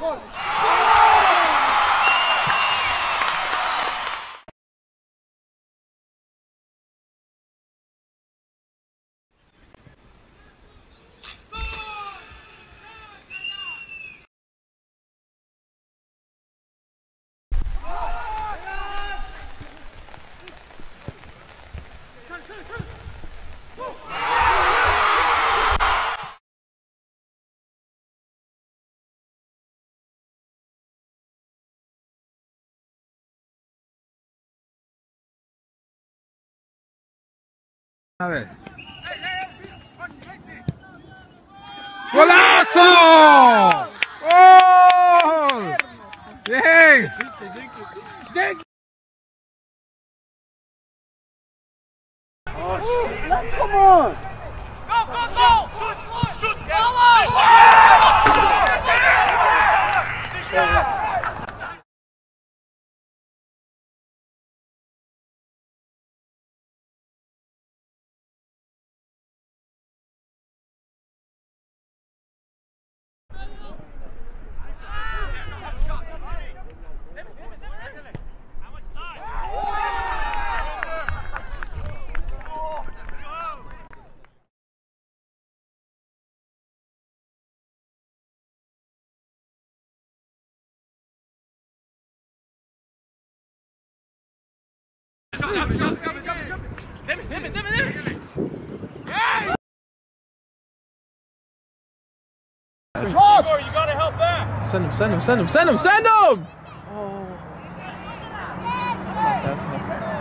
Gol! A ver. ¡Golazo! ¡Gol! ¡Bien! On! Go, go, go! Send him, send him, send him, send him, send him! Oh. That's not fast enough.